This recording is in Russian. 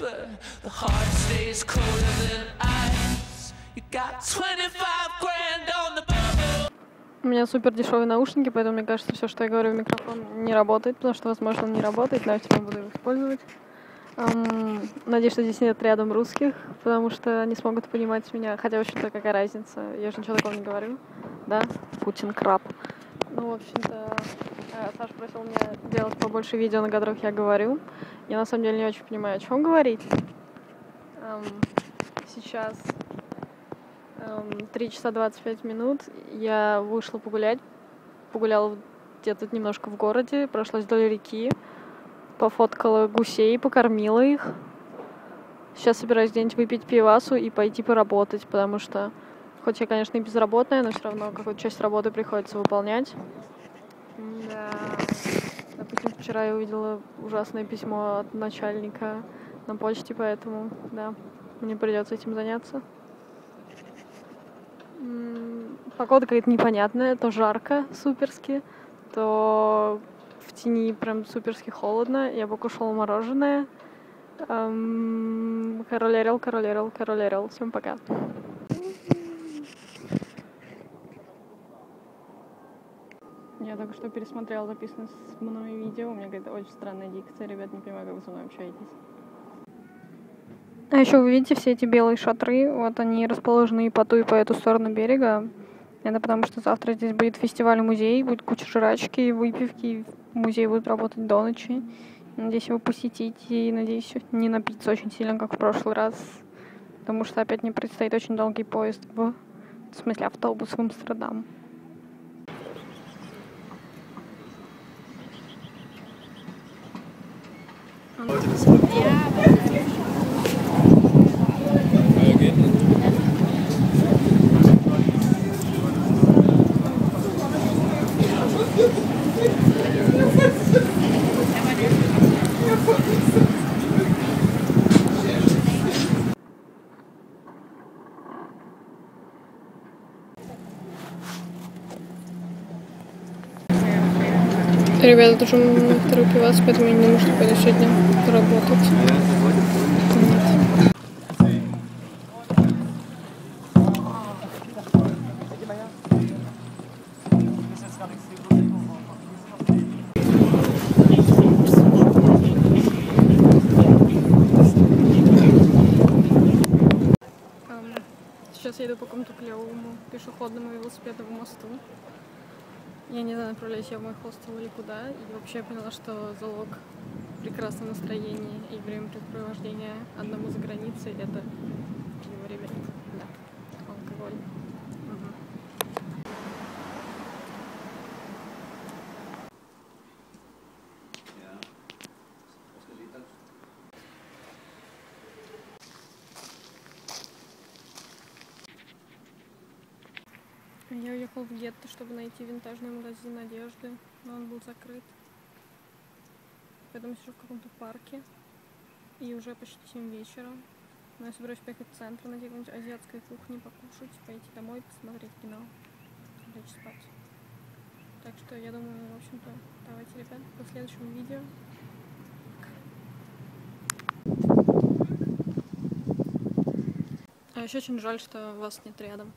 but the heart stays colder than ice. You got 25 grand on the bubble. У меня супер дешевые наушники, поэтому мне кажется, все, что я говорю в микрофон, не работает, потому что, возможно, он не работает, но я все равно буду его использовать. Ам, надеюсь, что здесь нет рядом русских, потому что они смогут понимать меня. Хотя, в общем-то, какая разница? Я же ничего такого не говорю. Да? Путин краб. Ну, в общем-то, Саша просил меня делать побольше видео, на которых я говорю. Я на самом деле не очень понимаю, о чем говорить. Ам, сейчас эм, 3 часа 25 минут. Я вышла погулять. Погуляла где-то немножко в городе, прошлась вдоль реки, пофоткала гусей, покормила их. Сейчас собираюсь где-нибудь выпить пивасу и пойти поработать, потому что, хоть я, конечно, и безработная, но все равно какую-то часть работы приходится выполнять. Да. Допустим, вчера я увидела ужасное письмо от начальника на почте, поэтому, да, мне придется этим заняться. Погода какая-то непонятная, то жарко суперски, то в тени прям суперски холодно. Я покушала мороженое. Эм, Орел, Король Орел. Всем пока. Я только что пересмотрела записанное с мной видео. У меня какая-то очень странная дикция. Ребят, не понимаю, как вы со мной общаетесь. А еще вы видите все эти белые шатры, вот они расположены и по ту, и по эту сторону берега. Это потому что завтра здесь будет фестиваль-музей, будет куча жрачки выпивки, музей будет работать до ночи. Надеюсь его посетить и надеюсь не напиться очень сильно, как в прошлый раз, потому что опять мне предстоит очень долгий поезд в, в смысле автобус в Амстердам. Yeah. Ребята, мой второй пивас, поэтому я не что пойду сегодня работать. Ам, Сейчас я иду по какому-то клевому пешеходному велосипедному мосту. Я не знаю, направляюсь я в мой хостел или куда. И вообще я поняла, что залог прекрасного настроения и времяпрепровождения одному за границей это ребят. Да, алкоголь. Я уехал в гетто, чтобы найти винтажный магазин одежды, но он был закрыт. Поэтому сижу в каком-то парке. И уже почти 7 вечера. Но я собираюсь поехать в центр, найти какой-нибудь азиатской кухни, покушать, пойти домой, посмотреть кино, лечь спать. Так что я думаю, в общем-то, давайте, ребят, до следующего видео. А еще очень жаль, что вас нет рядом.